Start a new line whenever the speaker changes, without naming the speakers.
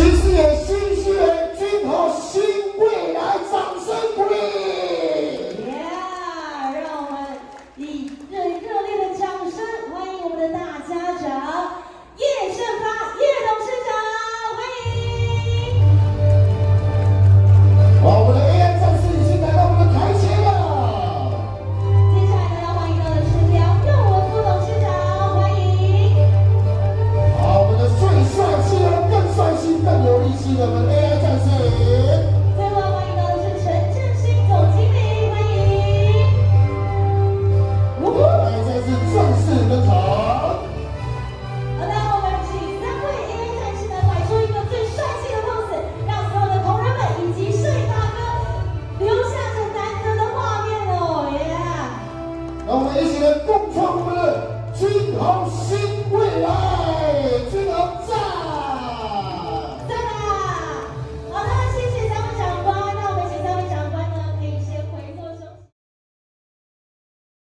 其实也是让我们一起来共创我们的金豪新未来金豪在